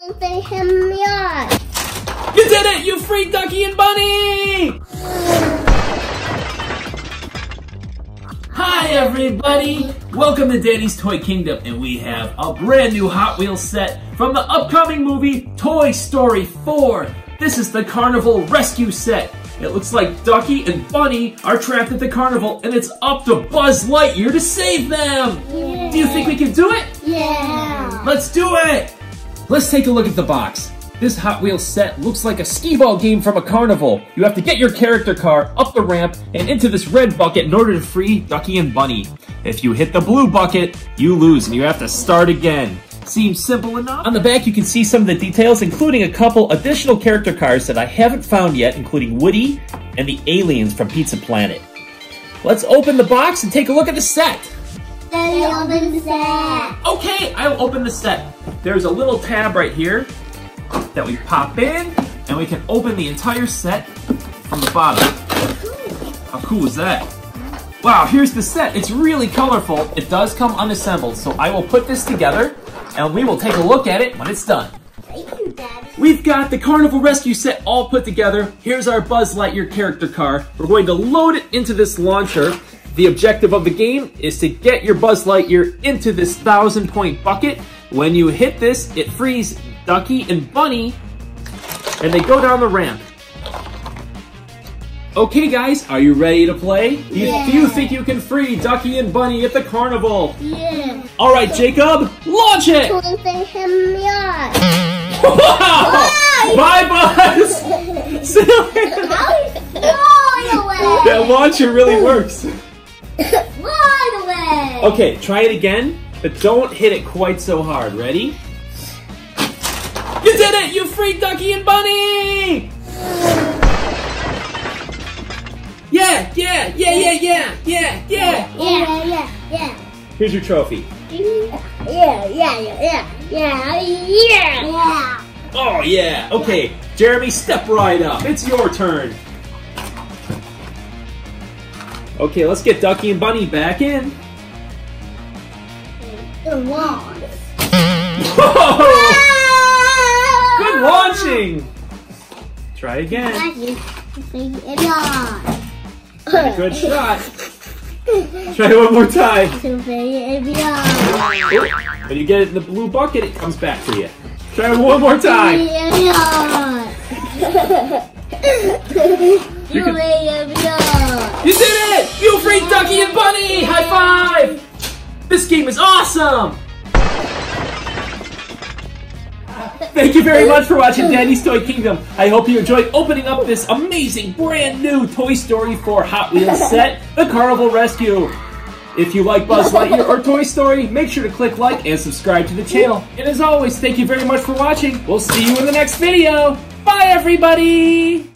Twinkle him yard. You did it! You freed Ducky and Bunny! Hi everybody! Welcome to Daddy's Toy Kingdom and we have a brand new Hot Wheels set from the upcoming movie Toy Story 4. This is the Carnival Rescue Set. It looks like Ducky and Bunny are trapped at the carnival and it's up to Buzz Lightyear to save them! Yeah. Do you think we can do it? Yeah. Let's do it! Let's take a look at the box. This Hot Wheels set looks like a skee ball game from a carnival. You have to get your character car up the ramp and into this red bucket in order to free Ducky and Bunny. If you hit the blue bucket, you lose and you have to start again. Seems simple enough. On the back, you can see some of the details, including a couple additional character cars that I haven't found yet, including Woody and the aliens from Pizza Planet. Let's open the box and take a look at the set. Daddy, open the set. Okay, I'll open the set. There's a little tab right here that we pop in, and we can open the entire set from the bottom. How cool is that? Wow, here's the set. It's really colorful. It does come unassembled, so I will put this together, and we will take a look at it when it's done. You, We've got the Carnival Rescue set all put together. Here's our Buzz Lightyear character car. We're going to load it into this launcher. The objective of the game is to get your Buzz Lightyear into this thousand point bucket. When you hit this, it frees Ducky and Bunny, and they go down the ramp. Okay guys, are you ready to play? Do you, do you think you can free Ducky and Bunny at the carnival? Yeah. All right, Jacob, launch it! Wow! Bye, Buzz! See you later. That launcher really works. Fly away. Okay, try it again, but don't hit it quite so hard. Ready? You did it! You freed Ducky and Bunny! Yeah, yeah, yeah, yeah, yeah, yeah, yeah. Yeah, yeah, yeah. Here's your trophy. Yeah, yeah, yeah, yeah, yeah, yeah. Yeah. Oh, yeah. Okay, Jeremy, step right up. It's your turn. Okay, let's get Ducky and Bunny back in. Wall. Whoa! Good launching! Try again. Good shot. Try one more time. When you get it in the blue bucket, it comes back to you. Try one more time. You You did it! You freed Ducky and Bunny! High five! This game is awesome! Thank you very much for watching Daddy's Toy Kingdom. I hope you enjoyed opening up this amazing brand new Toy Story 4 Hot Wheels set, The Carnival Rescue. If you like Buzz Lightyear or Toy Story, make sure to click like and subscribe to the channel. And as always, thank you very much for watching. We'll see you in the next video. Bye, everybody!